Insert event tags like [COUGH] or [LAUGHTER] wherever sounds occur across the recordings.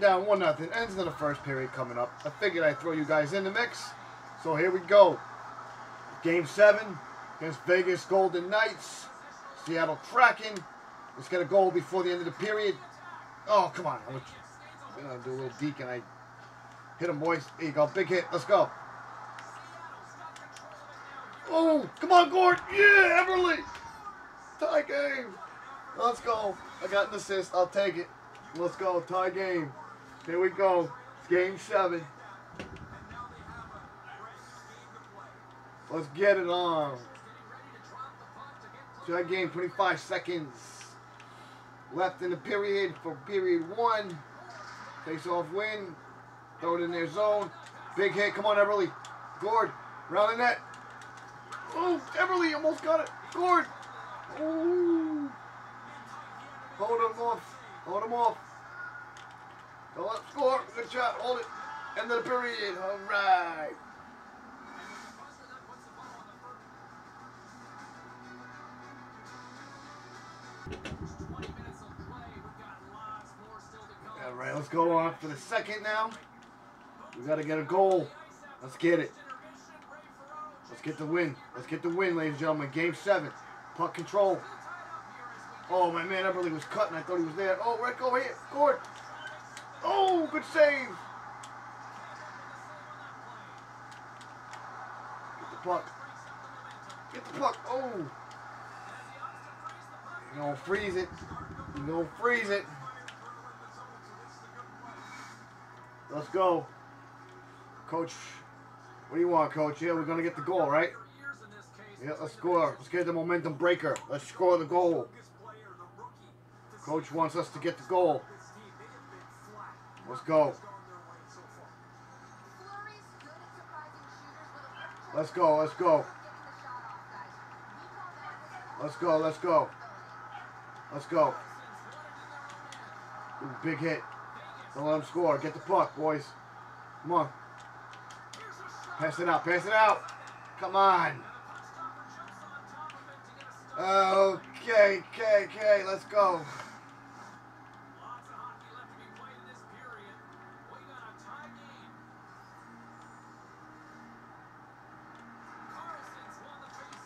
down 1 nothing. Ends in the first period coming up. I figured I'd throw you guys in the mix. So here we go. Game 7 against Vegas Golden Knights. Seattle Kraken. Let's get a goal before the end of the period. Oh, come on. I'm going to do a little deke and I hit him, boys. There you go. Big hit. Let's go. Oh, come on, Gourde. Yeah, Eberle. Tie game. Let's go. I got an assist. I'll take it. Let's go. Tie game. Here we go. Game seven. Let's get it on. Tie game, 25 seconds left in the period for period one. Face off win. Throw it in their zone. Big hit. Come on, Eberle. Gourde. Round the net. Oh, Eberle almost got it. Gourde. Oh. Hold him off. Hold him off. Up, score. Good shot. Hold it. End of the period. All right. All right, let's go on for the second now. We got to get a goal. Let's get it. Let's get the win. Let's get the win, ladies and gentlemen. Game seven. Puck control. Oh, my man Eberle was cutting. I thought he was there. Oh, right, go here. Gourde. Oh, good save. Get the puck. Get the puck. Oh. You're going to freeze it. You're going to freeze it. Let's go. Coach, what do you want, Coach? Yeah, we're going to get the goal, right? Yeah, let's score. Let's get the momentum breaker. Let's score the goal. Coach wants us to get the goal. Let's go. Let's go, let's go. Let's go, let's go. Let's go. Ooh, big hit. Don't let him score. Get the puck, boys. Come on. Pass it out, pass it out. Come on. Okay, okay, okay, let's go.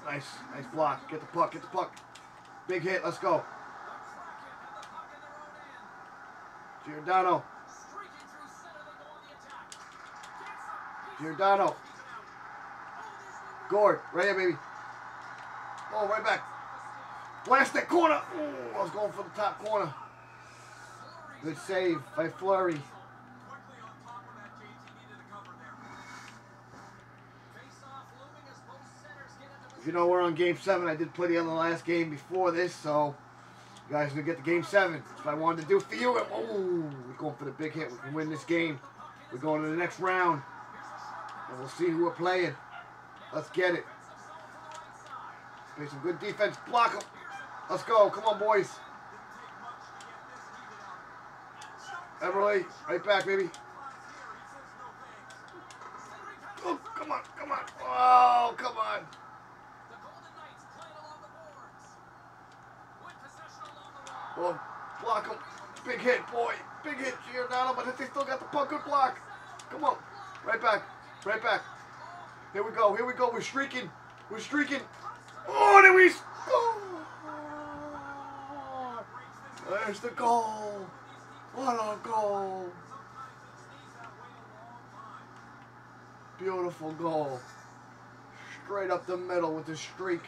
Nice, nice block. Get the puck, get the puck. Big hit, let's go. Giordano. Giordano. Gourde, right here, baby. Oh, right back. Blast that corner. I was going for the top corner. Good save by Flurry. You know we're on game seven. I did plenty on the last game before this, so you guys are gonna get the game seven. That's what I wanted to do for you. Oh, we're going for the big hit. We can win this game. We're going to the next round, and we'll see who we're playing. Let's get it. Play some good defense. Block them. Let's go. Come on, boys. Eberle, right back, baby. Oh, come on, come on. Oh, come on. Well, block him. Big hit, boy. Big hit, Giordano, but they still got the puck. Good block. Come on. Right back. Right back. Here we go. Here we go. We're streaking. We're streaking. Oh, there we score. There's the goal. What a goal. Beautiful goal. Straight up the middle with the streak.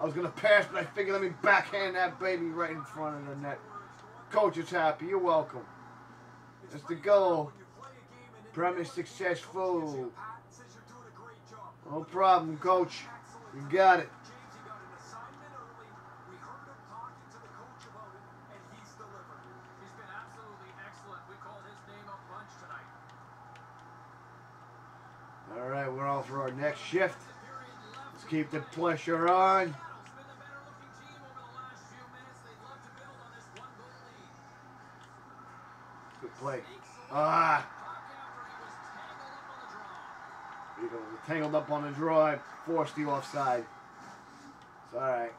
I was going to pass, but I figured let me backhand that baby right in front of the net. Coach is happy. You're welcome. It's the goal. Premise successful. No problem, coach. You got it. All right, we're off for our next shift. Let's keep the pressure on. play. Ah! Eagles tangled up on the drive, forced you offside. It's all right.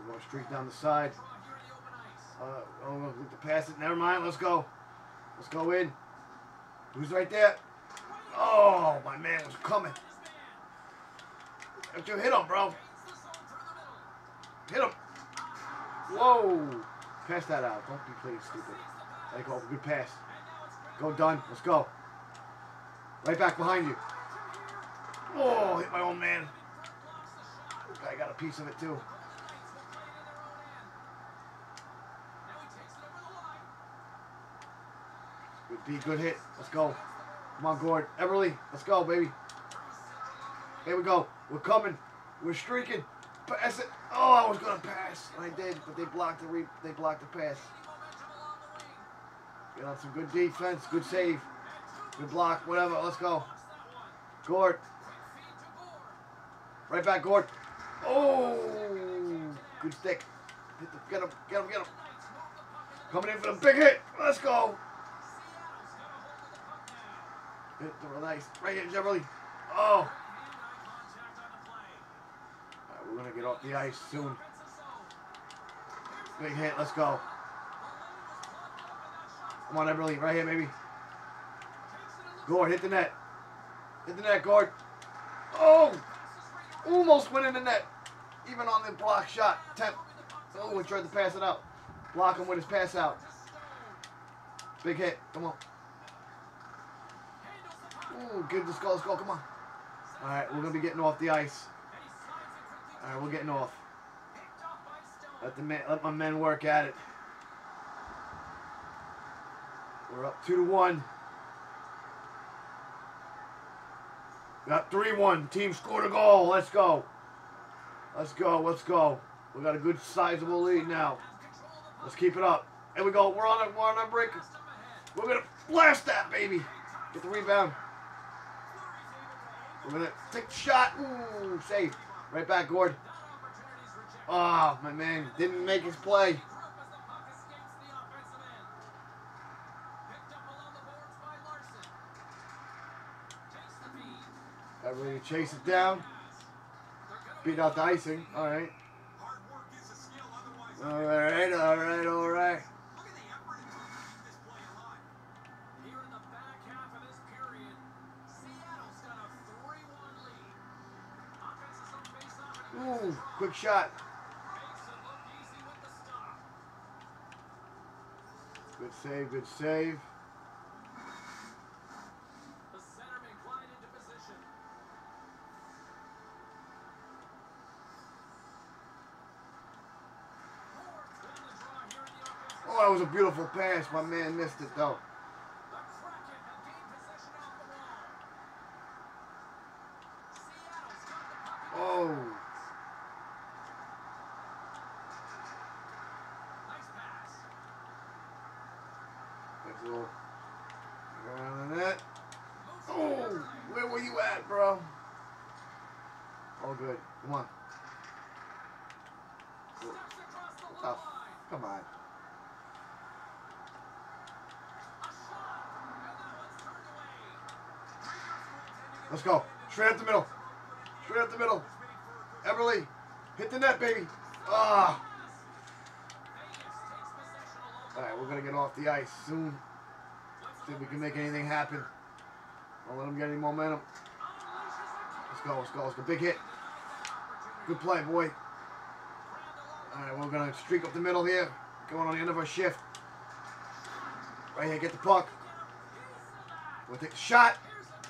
We're going straight down the side. Uh, oh, look to pass it. Never mind. Let's go. Let's go in. Who's right there? Oh, my man was coming. You hit him, bro. Hit him. Whoa. Pass that out. Don't be playing stupid. There you go. Good pass. Go, done. Let's go. Right back behind you. Oh, hit my own man. I got a piece of it too. Good D, good hit. Let's go. Come on, Gourde. Eberle, let's go, baby. Here we go. We're coming. We're streaking. Pass it. Oh, I was gonna pass. And I did, but they blocked the re they blocked the pass. Get on some good defense, good save, good block, whatever. Let's go. Gourde. Right back, Gourde. Oh, good stick. Get him, get him, get him. Coming in for the big hit. Let's go. Hit the nice. Right here, Jefferly. Oh. All right, we're going to get off the ice soon. Big hit. Let's go. Come on, Eberle. Right here, baby. Gourde, hit the net. Hit the net, Gourde. Oh! Almost went in the net. Even on the block shot. Temp. Oh, tried to pass it out. Block him with his pass out. Big hit. Come on. Ooh, good. Let's go. Let's go. Come on. All right, we're going to be getting off the ice. All right, we're getting off. Let the man, let my men work at it. We're up two to one. Got three one. Team scored a goal. Let's go. Let's go. Let's go. We got a good sizable lead now. Let's keep it up. Here we go. We're on a we're on a break. We're gonna blast that baby. Get the rebound. We're gonna take the shot. Ooh, safe. Right back, Gourde. Oh, my man didn't make his play. Everybody chase it down. Beat out the icing. All right. All right, all right, all right. Ooh, quick shot. Good save, good save. Oh, that was a beautiful pass. My man missed it, though. The net. Oh, where were you at, bro? All good. Come on. Oh, come on. Let's go. Straight up the middle. Straight up the middle. Eberle, hit the net, baby. Ah. All right, we're gonna get off the ice soon. See if we can make anything happen. Don't let them get any momentum. Let's go. Let's go. Let's go. Big hit. Good play, boy. All right, we're gonna streak up the middle here. Going on the end of our shift. Right here, get the puck. We'll take a shot.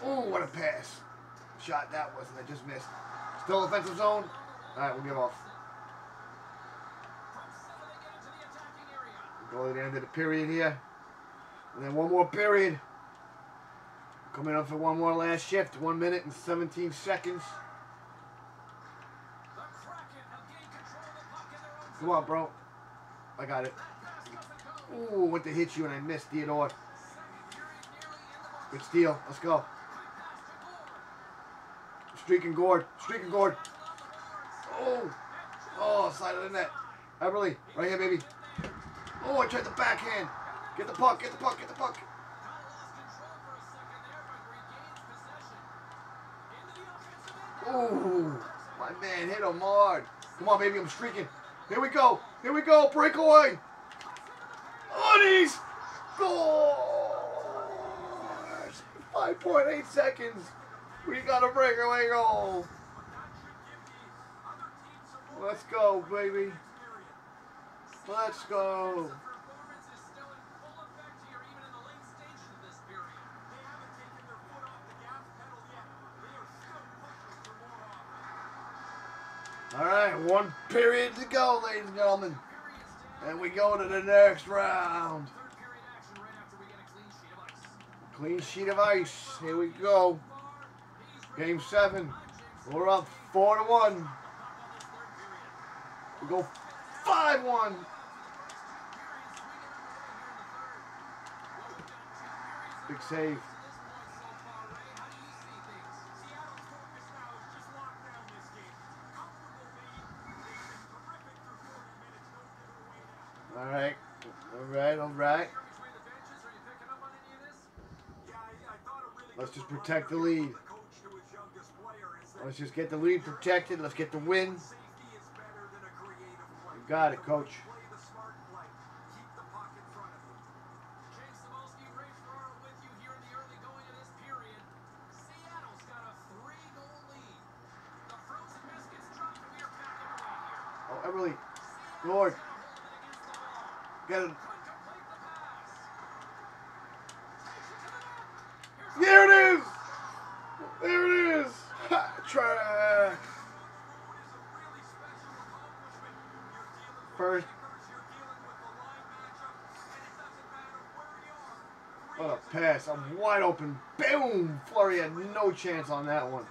Oh, what a pass. Shot that wasn't. I just missed. Still offensive zone. All right, we'll get off. Go to the end of the period here. And then one more period. Coming up for one more last shift. One minute and 17 seconds. Come on, bro. I got it. Ooh, went to hit you and I missed Theodore. Good steal. Let's go. Streaking Gourde. Streaking Gourde. Oh. Oh, side of the net. Eberle, right here, baby. Oh, I tried the backhand. Get the puck, get the puck, get the puck. Oh, my man hit him hard. Come on, baby, I'm streaking. Here we go. Here we go. Breakaway. Honeys. Goal. 5.8 seconds. We got a breakaway goal. Let's go, baby. Let's go. All right, one period to go, ladies and gentlemen. And we go to the next round. Clean sheet of ice. Here we go. Game seven. We're up four to one. We go five one. Big save. Let's just protect the lead. Let's just get the lead protected. Let's get the win. You got it, coach. Pass. I'm wide open. Boom! Flurry had no chance on that one.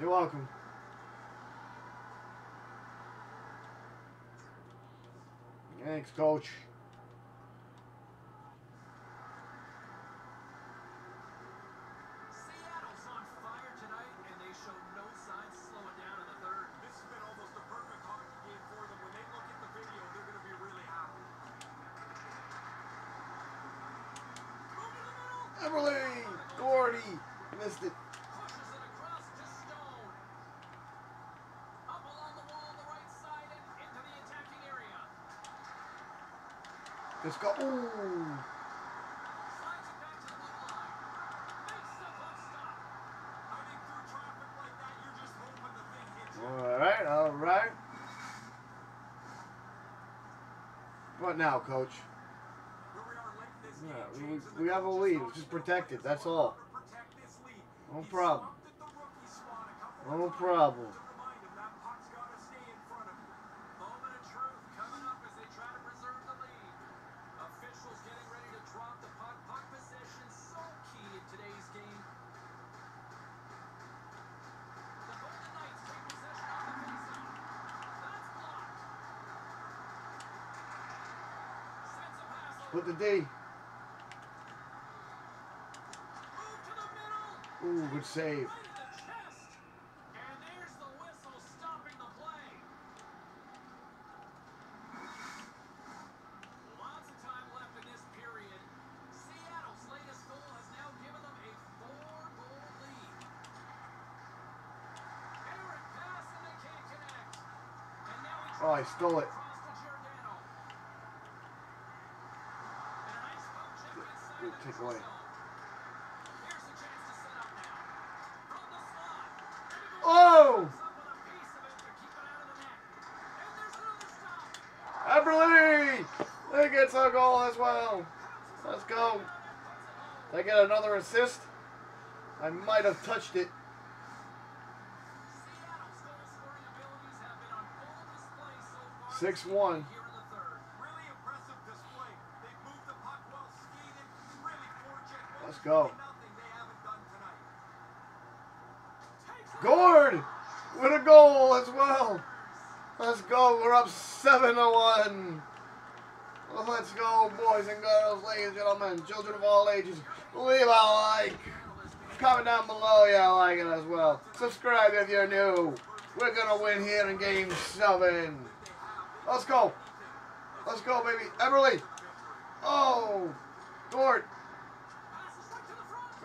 You're welcome. Thanks, coach. Seattle's on fire tonight, and they show no signs of slowing down in the third. This has been almost a perfect hockey game for them. When they look at the video, they're going to be really happy. Move to the middle. Eberle! Gordy! Missed it. Pushes it across to Stone. Up along the wall on the right side and into the attacking area. Let's go. Ooh. Slides it back to the blue line. Makes the puck stop. I think through traffic like that, you're just hoping the thing hits you. All right, all right. What now, coach? Here we are late in this Yeah, we, we have a lead. Just protect it. That's all. on to protect this lead. No problem. No problem. Put the D. good save. Oh, I stole it. across to Giordano. And a nice poke check inside Good the take neutral away. zone. Here's the chance to set up now. From the slot. Oh! Up with a piece of it to keep it out of the net. And there's another Eberle! They gets a goal as well. Let's go. They get another assist? I might have touched it. Seattle's goal scoring abilities have been on full display so far. 6-1. Here in the third. Really impressive display. They moved the puck well skated. Really forecheck. Let's go. Gourde with a goal as well. Let's go. We're up 7 to 1. Let's go, boys and girls, ladies and gentlemen, children of all ages. Leave a like. Comment down below, yeah, like it as well. Subscribe if you're new. We're gonna win here in game seven. Let's go. Let's go, baby. Eberle. Oh. To the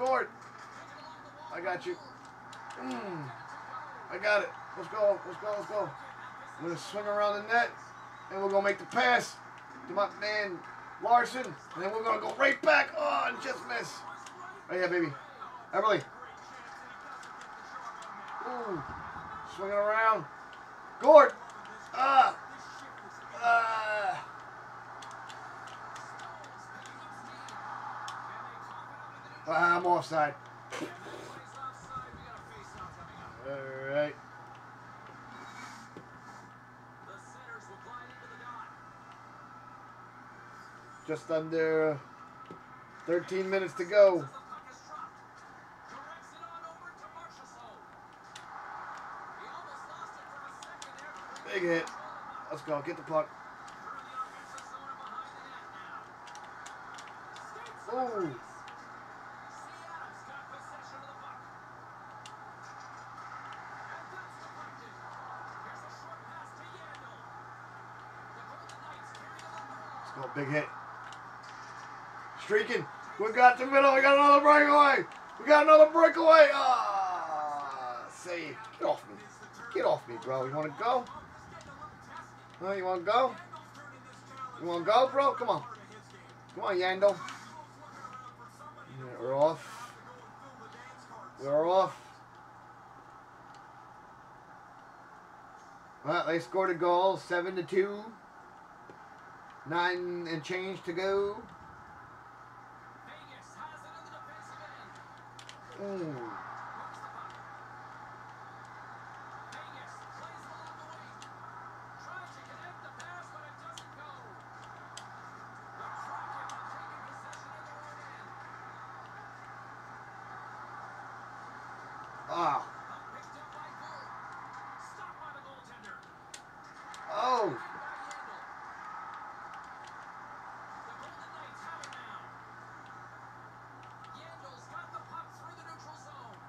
wall. I got you. Mm. I got it. Let's go. Let's go. Let's go. I'm gonna swing around the net, and we're gonna make the pass to my man Larsson, and then we're gonna go right back. Oh, and just miss. Oh, yeah, baby. Eberle. Ooh, swinging around. Gourde. Ah. Ah. Ah, I'm offside. All right. Just under 13 minutes to go. Big hit. Let's go. Get the puck. Through the offensive zone and behind the net now. Skates Ooh. the crease. Seattle's got possession of the puck. And that's deflected. Here's a short pass to Yandel. The Golden Knights carry it on the Let's wall. go. Big hit. Streaking. We got the middle. We got another breakaway. We got another breakaway. Ah, save. Get off me. Get off me, bro. You want to go? Huh? You want to go? You want to go, bro? Come on. Come on, Yandel. We're off. We're off. Well, they scored a goal, seven to two. Nine and change to go. Vegas has it in the Oh, defensive end. Ooh. Moves the puck. Vegas plays along the wing. Tries to connect the pass, but it doesn't go. The Kraken have taken possession in their own end. Ah. Puck picked up by Gould. Stopped by the goaltender. Oh. Back by Yandel. The Golden Knights have it now. Yandel's got the puck through the neutral zone.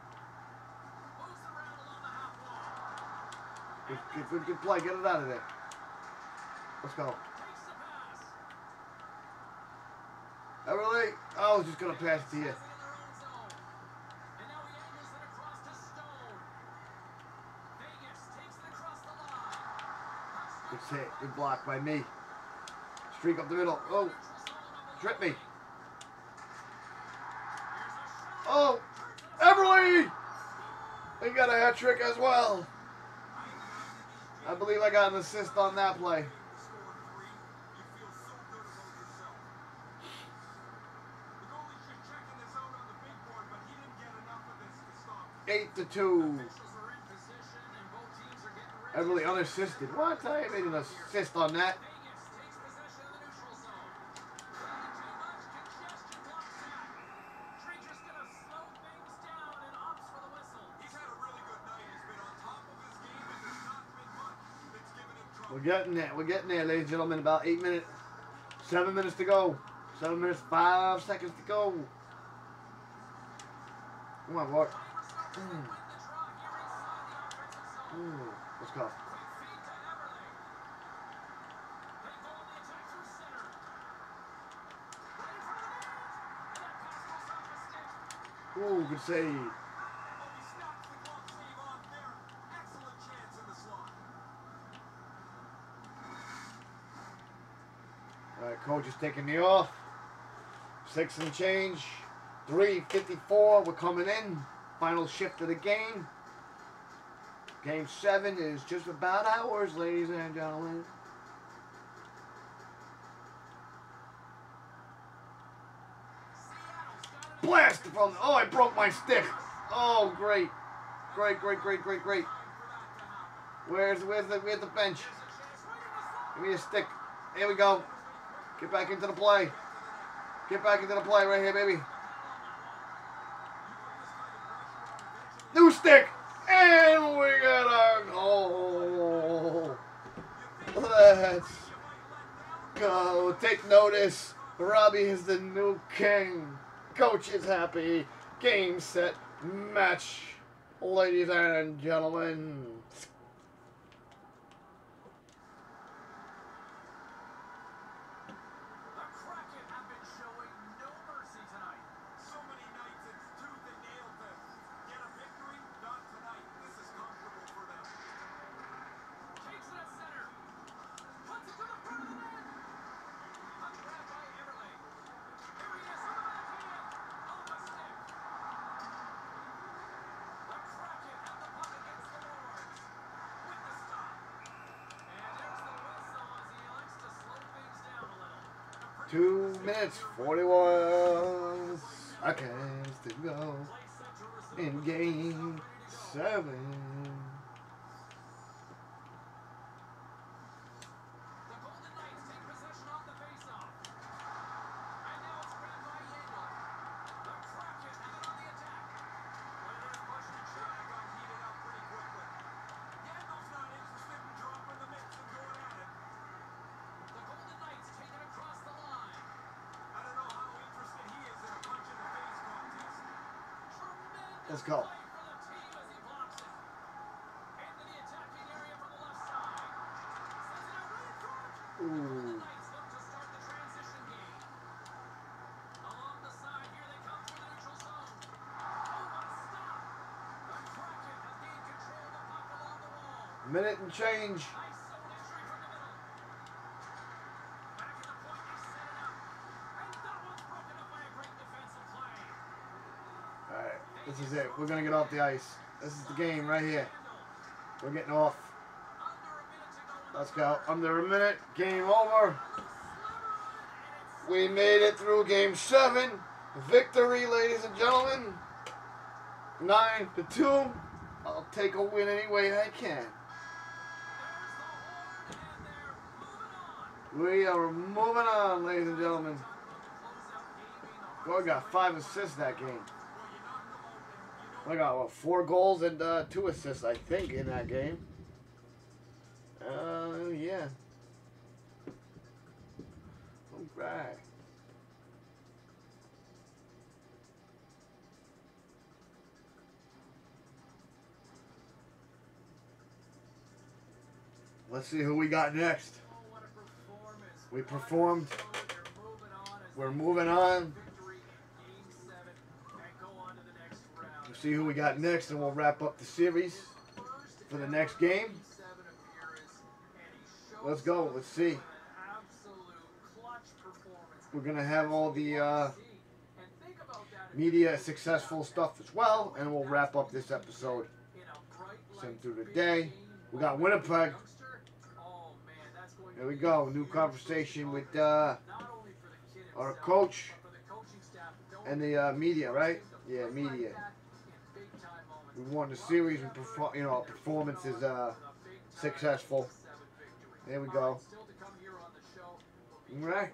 Moves it around along the half wall. Good, good, play. Get it out of there. Let's go. Eberle. I was just gonna pass it to you. It to. Puck Good hit. Good block by me. Streak up the middle. Oh. Trip me. Oh. Eberle. He got a hat trick as well. I believe I got an assist on that play. Eight to two. Eberle unassisted. What? I made an assist on that. We're getting there. We're getting there, ladies and gentlemen. About eight minutes. Seven minutes to go. Seven minutes, five seconds to go. Come on, boy. Iverson win the draw here inside the offensive zone. Ooh, let's go. Quick feed to Eberle. They go on the attack through center. Right in front of the net. And that pass goes off the stick. Ooh, good save. Oh, he snaps the glove save on there. Excellent chance in the slot. All right, coach is taking me off. Six and change. 354. We're coming in. Final shift of the game. Game seven is just about ours, ladies and gentlemen. Blast from. Oh, I broke my stick. Oh, great. Great, great, great, great, great. Where's where's the where's the bench? Give me a stick. Here we go. Get back into the play. Get back into the play right here, baby. New stick. And we got a goal. Let's go. Take notice. Robbie is the new king. Coach is happy. Game set. Match. Ladies and gentlemen. The Kraken have been showing no mercy tonight. So many nights it's tooth and nail to get a victory. Not tonight. This is comfortable for them. Takes it a Two minutes, 41 seconds to go in game seven. Along the wall. Minute and change. Nice zone entry from the middle. Back at the point, they set it up. And that one's broken up by a great defensive play. Alright, this is it. We're gonna get off the ice. This is the game right here. We're getting off. Let's go. Under a minute. Game over. We made it through game seven. Victory, ladies and gentlemen. Nine to two. I'll take a win any way I can. We are moving on, ladies and gentlemen. Gourde got five assists that game. I got what, four goals and uh, two assists, I think, in that game. Uh, yeah. All right. Let's see who we got next. We performed. We're moving on. See who we got next, and we'll wrap up the series for the next game. Let's go. Let's see. We're gonna have all the uh, media successful stuff as well, and we'll wrap up this episode. Send through the day. We got Winnipeg. There we go. New conversation with uh, our coach and the uh, media, right? Yeah, media. We won the series. We perform, you know, our performance is uh, successful. There we go. All right.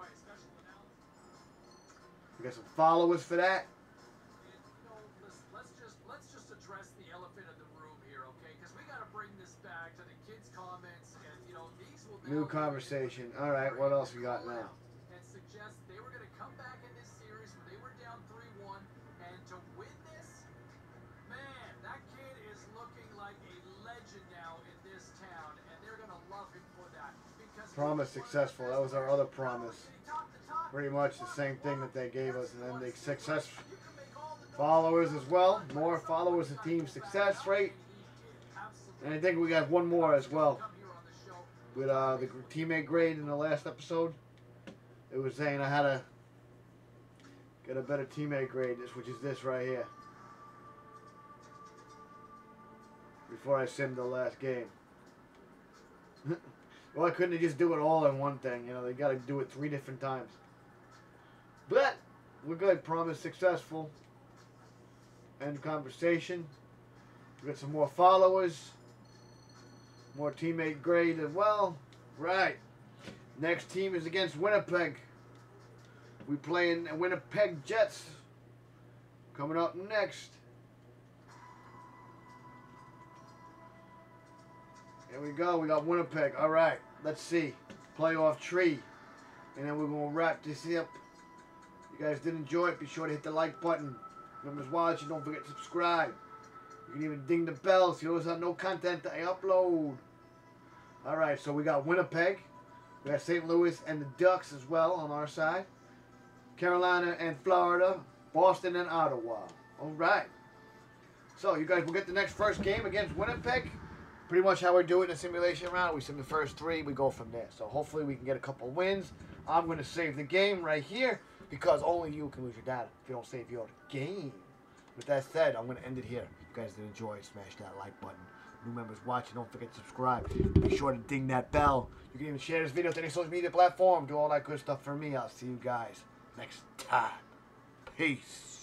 We got some followers for that. Let's just let's just address the elephant in the room here, okay? Because we got to bring this back to the kids' comments, and you know these will New conversation. All right. What else we got now? And suggest they were going to come back in Promise successful. That was our other promise. Pretty much the same thing that they gave us, and then the success followers as well. More followers, the team success rate. And I think we got one more as well with uh, the teammate grade in the last episode. It was saying I had to get a better teammate grade, which is this right here. Before I simmed the last game. [LAUGHS] well, I couldn't just do it all in one thing. You know, they got to do it three different times. But we're good. Promise successful. End conversation. We got some more followers. More teammate grade as well. Right. Next team is against Winnipeg. We playing Winnipeg Jets. Coming up next. Here we go. We got Winnipeg. All right. Let's see. Playoff tree. And then we're going to wrap this up. You guys did enjoy it. Be sure to hit the like button. Remember watching. Don't forget to subscribe. You can even ding the bell so you always have no content that I upload. All right. So we got Winnipeg. We got St. Louis and the Ducks as well on our side. Carolina and Florida. Boston and Ottawa. All right. So you guys will get the next first game against Winnipeg. Pretty much how we do it in a simulation round. We sim the first three. We go from there. So hopefully we can get a couple wins. I'm going to save the game right here because only you can lose your data if you don't save your game. With that said, I'm going to end it here. If you guys did enjoy, smash that like button. New members watching, don't forget to subscribe. Be sure to ding that bell. You can even share this video to any social media platform. Do all that good stuff for me. I'll see you guys next time. Peace.